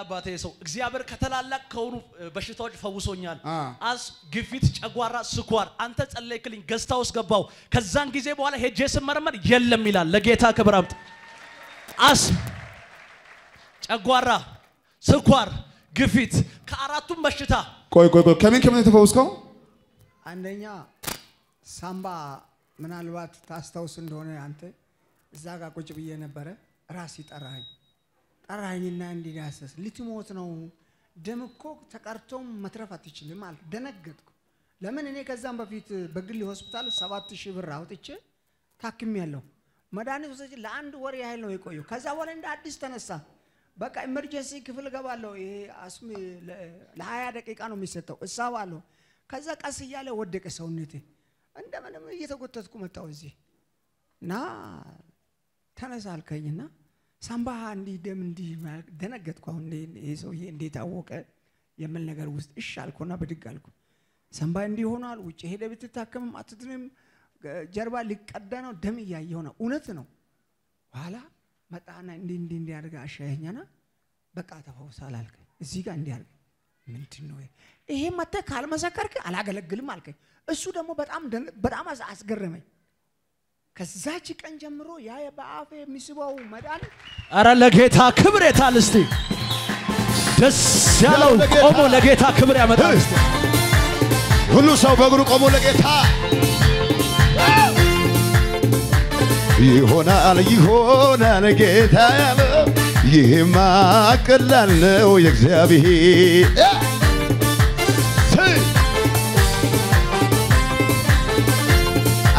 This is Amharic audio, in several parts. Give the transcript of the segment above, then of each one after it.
አባቴ ሰው እግዚአብሔር ከተላላቅ ከሆኑ በሽታዎች ፈውሶኛል። አስ፣ ግፊት፣ ጨጓራ፣ ስኳር አንተ ጸለይክልኝ፣ ገዝታ ውስጥ ገባው። ከዛን ጊዜ በኋላ ሄጄ ስመረመር የለም ይላል። ለጌታ ክብር አምጥ። አስ፣ ጨጓራ፣ ስኳር፣ ግፊት ከአራቱም በሽታ ቆይ ቆይ ቆይ ከምን ከምን የተፈወስከው? አንደኛ ሳምባ ምናልባት ታስታውስ እንደሆነ አንተ እዛ ጋር ቁጭ ብዬ ነበረ። ራስ ጠራኸኝ ጠራኸኝና እንዲዳሰስ ልትሞት ነው፣ ደም እኮ ተቀርቶም መትረፍ አትችልም አለ። ደነገጥኩ። ለምን እኔ ከዛም በፊት በግል ሆስፒታል ሰባት ሺህ ብር አውጥቼ ታክሜያለሁ። መድኃኒት ወስጄ ለአንድ ወር ያህል ነው የቆየው። ከዛ በኋላ እንደ አዲስ ተነሳ። በቃ emergency ክፍል እገባለሁ። ይሄ አስም ለሀያ ደቂቃ ነው የሚሰጠው። እሳባለሁ። ከዛ ቀስ እያለ ወደቀ ሰውነቴ። እንደምንም እየተጎተትኩ መጣሁ እዚህ እና ተነሳ አልከኝና ሳምባህ እንዲህ ደም እንዲህ ደነገጥኩ። አሁን ይሄ ሰውዬ እንዴት አወቀ የምል ነገር ውስጥ እሺ አልኩና ብድግ አልኩ። ሳምባህ እንዲህ ሆኗል፣ ውጭ ሄደ ብትታከምም አትድንም፣ ጀርባ ሊቀዳ ነው፣ ደም እያየሁ ነው። እውነት ነው። በኋላ መጣና እንዲህ እንዲህ እንዲህ አድርጋ አሻየኛና በቃ ተፈውሳል አልከኝ። እዚህ ጋር እንዲህ አልከኝ። ምንድን ነው ይሄ? መተህ ካልመሰከርክ አላገለግልም አልከኝ። እሱ ደግሞ በጣም በጣም አስ- አስገረመኝ። ከዛች ቀን ጀምሮ ያ በአፌ የሚስበው መድኃኒት አረ ለጌታ ክብር የታል እስቲ? ደስ ያለው ቆሞ ለጌታ ክብር ያመጣል እስቲ። ሁሉ ሰው በእግሩ ቆሞ ለጌታ ይሆናል ይሆናል ጌታ ያለው ይህማ ቀላል ነው የእግዚአብሔር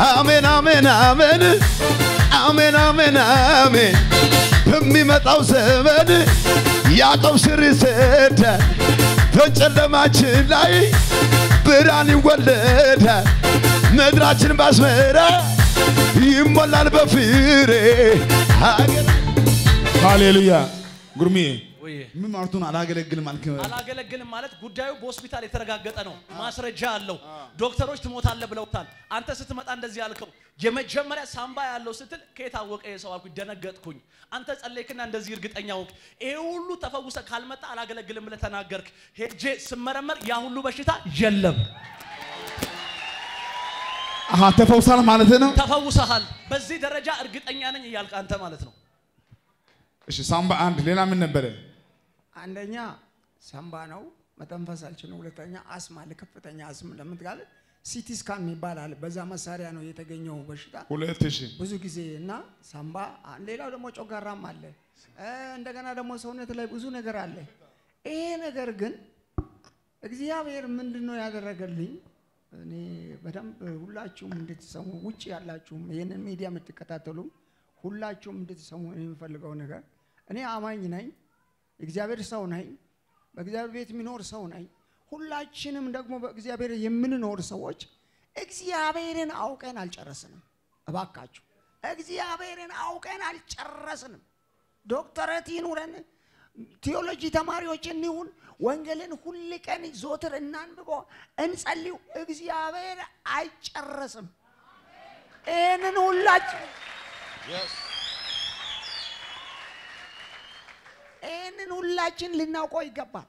አሜን አሜን አሜን አሜን አሜን አሜን። በሚመጣው ዘመን ያዕቆብ ስር ይሰዳል በጨለማችን ላይ ብርሃን ይወለዳል። ምድራችን ባስመራ ይሞላል በፍሬ። ሀገር ሃሌሉያ! ጉርሜ ወይ ምን ማለቱን አላገለግልም አልክ አላገለግልም ማለት ጉዳዩ በሆስፒታል የተረጋገጠ ነው። ማስረጃ አለው። ዶክተሮች ትሞታለህ ብለውታል። አንተ ስትመጣ እንደዚህ አልከው። የመጀመሪያ ሳምባ ያለው ስትል ከየት አወቀ ይሄ ሰው አልኩኝ። ደነገጥኩኝ። አንተ ጸለይክና እንደዚህ እርግጠኛ ወቅ ይሄ ሁሉ ተፈውሰ ካልመጣ አላገለግልም ብለህ ተናገርክ። ሄጄ ስመረመር ያ ሁሉ በሽታ የለም። አሃ ተፈውሳል ማለት ነው ተፈውሰሃል። በዚህ ደረጃ እርግጠኛ ነኝ እያልክ አንተ ማለት ነው። እሺ ሳምባ አንድ ሌላ ምን ነበረ አንደኛ ሳምባ ነው፣ መተንፈስ አልችልም። ሁለተኛ አስም አለ፣ ከፍተኛ አስም ለምትጋለ ሲቲ ስካን የሚባል አለ። በዛ መሳሪያ ነው የተገኘው በሽታ ሁለት ሺ ብዙ ጊዜ እና ሳምባ፣ ሌላው ደግሞ ጮጋራም አለ። እንደገና ደግሞ ሰውነት ላይ ብዙ ነገር አለ። ይሄ ነገር ግን እግዚአብሔር ምንድን ነው ያደረገልኝ? እኔ በደንብ ሁላችሁም እንድትሰሙ ውጭ ያላችሁም ይህንን ሚዲያ የምትከታተሉ ሁላችሁም እንድትሰሙ የሚፈልገው ነገር እኔ አማኝ ነኝ፣ እግዚአብሔር ሰው ነኝ፣ በእግዚአብሔር ቤት የሚኖር ሰው ነኝ። ሁላችንም ደግሞ በእግዚአብሔር የምንኖር ሰዎች እግዚአብሔርን አውቀን አልጨረስንም። እባካችሁ እግዚአብሔርን አውቀን አልጨረስንም። ዶክተረት ይኑረን፣ ቴዎሎጂ ተማሪዎች እንሁን፣ ወንጌልን ሁል ቀን ዞትር እናንብቦ፣ እንጸልዩ። እግዚአብሔር አይጨረስም። ይህንን ሁላችን ይህንን ሁላችን ልናውቀው ይገባል።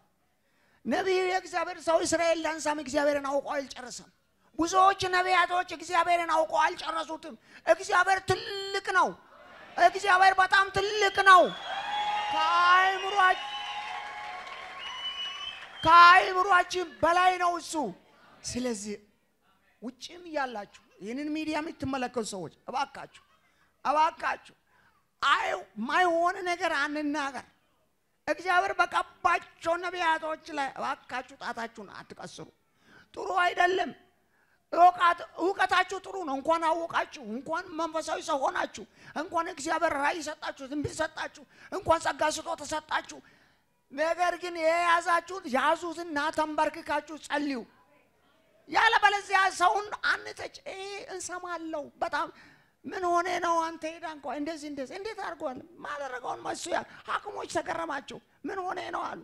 ነቢዩ የእግዚአብሔር ሰው እስራኤል ዳንሳም እግዚአብሔርን አውቆ አልጨረሰም። ብዙዎች ነቢያቶች እግዚአብሔርን አውቆ አልጨረሱትም። እግዚአብሔር ትልቅ ነው። እግዚአብሔር በጣም ትልቅ ነው። ከአእምሯችን በላይ ነው እሱ። ስለዚህ ውጭም እያላችሁ ይህንን ሚዲያ የምትመለከቱ ሰዎች እባካችሁ እባካችሁ ማይሆን ነገር አንናገር። እግዚአብሔር በቀባቸው ነቢያቶች ላይ እባካችሁ ጣታችሁን አትቀስሩ። ጥሩ አይደለም። እውቀታችሁ ጥሩ ነው። እንኳን አወቃችሁ፣ እንኳን መንፈሳዊ ሰው ሆናችሁ፣ እንኳን እግዚአብሔር ራእይ ሰጣችሁ፣ ትንቢት ሰጣችሁ፣ እንኳን ጸጋ ስጦታ ሰጣችሁ። ነገር ግን የያዛችሁት ያዙትና ተንበርክካችሁ ጸልዩ። ያለበለዚያ ሰውን አንተች። ይሄ እንሰማለሁ በጣም ምን ሆነ ነው አንተ ሄዳ እንኳ እንደዚህ እንደዚህ እንዴት አድርጓል ማደረገውን መሱ ያ ሐኪሞች ተገረማቸው። ምን ሆነ ነው አሉ።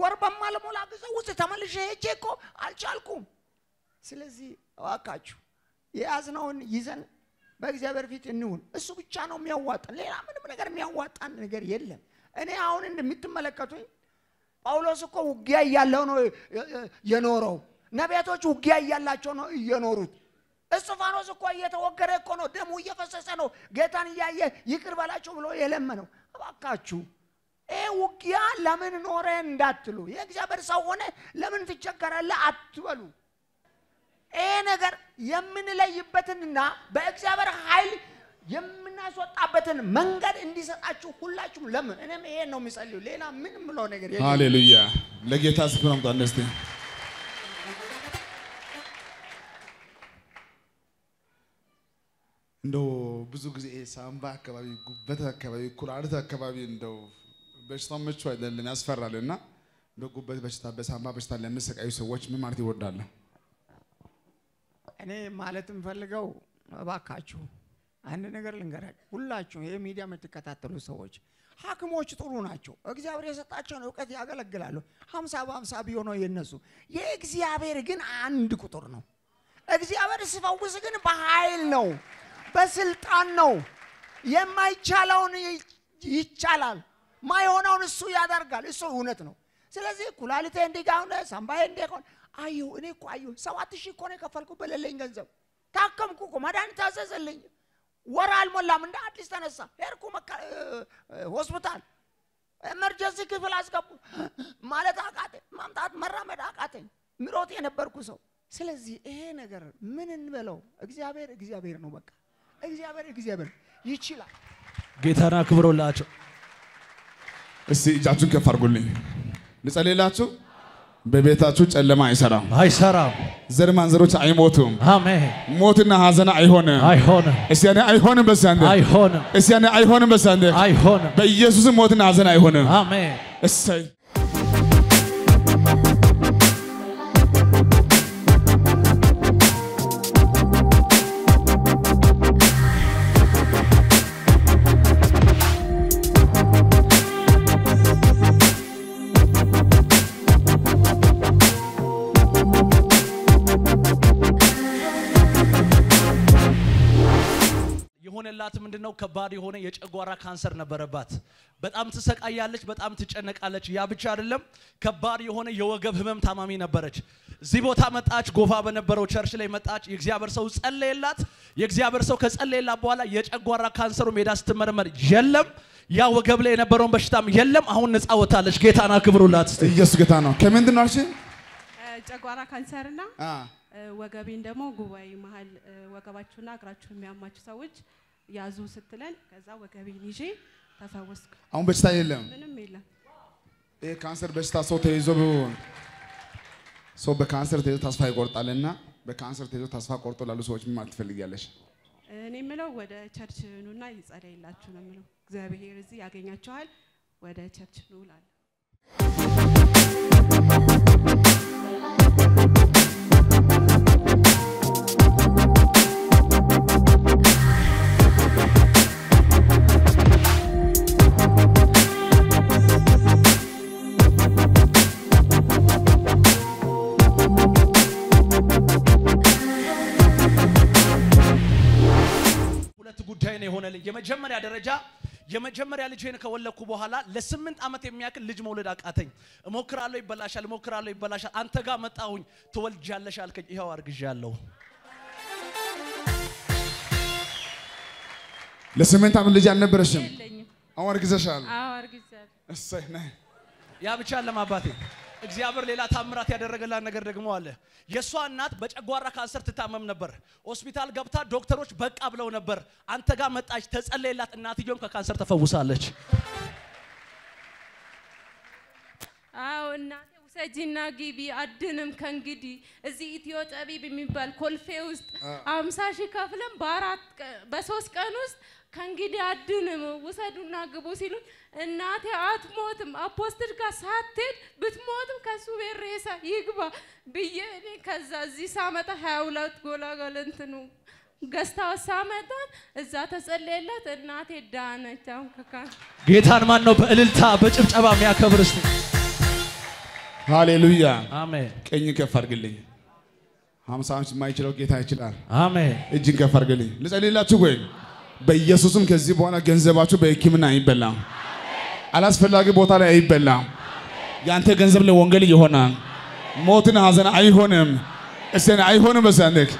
ወር በማልሞላ ጊዜ ውስጥ ተመልሼ ሄጄ እኮ አልቻልኩም። ስለዚህ እባካችሁ የያዝነውን ይዘን በእግዚአብሔር ፊት እንሁን። እሱ ብቻ ነው የሚያዋጣን። ሌላ ምንም ነገር የሚያዋጣን ነገር የለም። እኔ አሁን እንደምትመለከቱኝ ጳውሎስ እኮ ውጊያ እያለው ነው የኖረው። ነቢያቶች ውጊያ እያላቸው ነው እየኖሩት። እስጢፋኖስ እኮ እየተወገረ እኮ ነው፣ ደሙ እየፈሰሰ ነው። ጌታን እያየ ይቅር በላቸው ብሎ የለመነው። እባካችሁ ይሄ ውጊያ ለምን ኖረ እንዳትሉ፣ የእግዚአብሔር ሰው ሆነ ለምን ትቸገራለህ አትበሉ። ይሄ ነገር የምንለይበትንና በእግዚአብሔር ኃይል የምናስወጣበትን መንገድ እንዲሰጣችሁ ሁላችሁም ለምን እኔም ይሄን ነው የሚጸልዩ። ሌላ ምን ምለው ነገር ሃሌሉያ ለጌታ ስፍራ አምጣ እንደው ብዙ ጊዜ ሳምባ አካባቢ፣ ጉበት አካባቢ፣ ኩላሊት አካባቢ እንደው በሽታው ምቹ አይደለም፣ ያስፈራል። እና በጉበት በሽታ በሳምባ በሽታ ለሚሰቃዩ ሰዎች ምን ማለት ይወዳሉ? እኔ ማለት የምፈልገው እባካችሁ አንድ ነገር ልንገራችሁ። ሁላችሁ ይህ ሚዲያ የምትከታተሉ ሰዎች ሐኪሞች ጥሩ ናቸው። እግዚአብሔር የሰጣቸውን እውቀት ያገለግላሉ። ሀምሳ በሀምሳ ቢሆነው የነሱ የእግዚአብሔር ግን አንድ ቁጥር ነው። እግዚአብሔር ሲፈውስ ግን በኃይል ነው፣ በስልጣን ነው። የማይቻለውን ይቻላል፣ ማይሆነውን እሱ ያደርጋል። እሱ እውነት ነው። ስለዚህ ኩላሊቴ እንዲጋሁነ ሳምባዬ እንዲሆን አየሁ። እኔ እኮ አየሁ። ሰባት ሺህ እኮ ነው የከፈልኩ በሌለኝ ገንዘብ ታከምኩ እኮ መድኃኒት ታዘዘልኝ። ወር አልሞላም እንደ አዲስ ተነሳ። ሄድኩ ሆስፒታል emergency ክፍል አስገቡ። ማለት አቃተኝ፣ ማምጣት መራመድ አቃተኝ። ምሮጥ የነበርኩ ሰው። ስለዚህ ይሄ ነገር ምን እንበለው? እግዚአብሔር እግዚአብሔር ነው። በቃ እግዚአብሔር እግዚአብሔር ይችላል። ጌታን አክብሮላቸው። እስቲ እጃችሁን ከፍ አድርጉልኝ ልጸልይላችሁ። በቤታችሁ ጨለማ አይሰራም። አይሰራም። ዘር ማንዘሮች አይሞቱም። አሜን። ሞትና ሀዘን አይሆንም። አይሆንም፣ እስቲ ያኔ አይሆንም በሳንደ አይሆንም፣ እስቲ ያኔ አይሆንም በሳንደ አይሆንም። በኢየሱስም ሞትና ሀዘን አይሆንም። አሜን። እሰይ የሆነላት ምንድን ነው? ከባድ የሆነ የጨጓራ ካንሰር ነበረባት። በጣም ትሰቃያለች፣ በጣም ትጨነቃለች። ያ ብቻ አይደለም፣ ከባድ የሆነ የወገብ ህመም ታማሚ ነበረች። እዚህ ቦታ መጣች፣ ጎፋ በነበረው church ላይ መጣች። የእግዚአብሔር ሰው ጸለየላት። የእግዚአብሔር ሰው ከጸለየላት በኋላ የጨጓራ ካንሰሩ ሜዳ ስትመረመር የለም፣ ያ ወገብ ላይ የነበረውን በሽታም የለም። አሁን ነፃ ወጥታለች። ጌታን አክብሩላት እስቲ። ኢየሱስ ጌታ ነው። ከምንድን ነው አልሽ? ጨጓራ ካንሰርና ወገቤን ደግሞ ጉባኤ መሀል ወገባችሁና እግራችሁን የሚያማችሁ ሰዎች ያዙ ስትለን ከዛ ወገቤን ይዤ ተፈወስኩ። አሁን በሽታ የለም። ምንም የለም። ይሄ ካንሰር በሽታ ሰው ተይዞ ሰው በካንሰር ተይዞ ተስፋ ይቆርጣልና በካንሰር ተይዞ ተስፋ ቆርጦ ላሉ ሰዎች ምን ማለት ትፈልጊያለሽ? እኔ የምለው ወደ church ኑና ይጸለይላችሁ ነው የምለው። እግዚአብሔር እዚህ ያገኛችኋል። ወደ church ኑ እላለሁ። ነው የሆነልኝ። የመጀመሪያ ደረጃ የመጀመሪያ ልጄን ከወለድኩ በኋላ ለስምንት ዓመት የሚያክል ልጅ መውለድ አቃተኝ። እሞክራለሁ፣ ይበላሻል፣ እሞክራለሁ፣ ይበላሻል። አንተ ጋር መጣሁኝ፣ ትወልጃለሽ አልከኝ። ይኸው አርግዣለሁ። ለስምንት ዓመት ልጅ አልነበረሽም፣ አርግዘሻል። አዎ እሰይ ነይ። ያ ብቻ አለም አባቴ እግዚአብሔር ሌላ ታምራት ያደረገላት ነገር ደግሞ አለ። የእሷ እናት በጨጓራ ካንሰር ትታመም ነበር። ሆስፒታል ገብታ ዶክተሮች በቃ ብለው ነበር። አንተ ጋር መጣች፣ ተጸለየላት። እናትየውም ከካንሰር ተፈውሳለች። አዎ እናቴ ውሰጂና ግቢ አድንም ከእንግዲህ እዚህ ኢትዮ ጠቢብ የሚባል ኮልፌ ውስጥ አምሳ ሺህ ከፍለን በአራት በሶስት ቀን ውስጥ ከእንግዲህ አድንም ውሰዱና ግቡ ሲሉኝ እናቴ አትሞትም apostle ጋር ሳትሄድ ብትሞትም ከሱ ቤት ሬሳ ይግባ ብዬ እኔ ከዛ እዚህ ሳመጣ ሀያ ሁለት ጎላጎል እንትኑ ገዝታ ሳመጣት እዛ ተጸለየላት እናቴ ዳነች። አሁን ከካን ጌታን ማን ነው በእልልታ በጭብጨባ የሚያከብር? እስቲ ሃሌሉያ። አሜን፣ ቀኝ ከፍ አድርግልኝ። ሀምሳ የማይችለው ጌታ ይችላል። አሜን፣ እጅን ከፍ አድርግልኝ። ልጸልይላችሁ ወይ? በኢየሱስም ከዚህ በኋላ ገንዘባችሁ በሕክምና አይበላም፣ አላስፈላጊ ቦታ ላይ አይበላም። የአንተ ገንዘብ ለወንጌል ይሆናል። ሞትን ሐዘን አይሆንም። እስቲ አይሆንም በዛንክ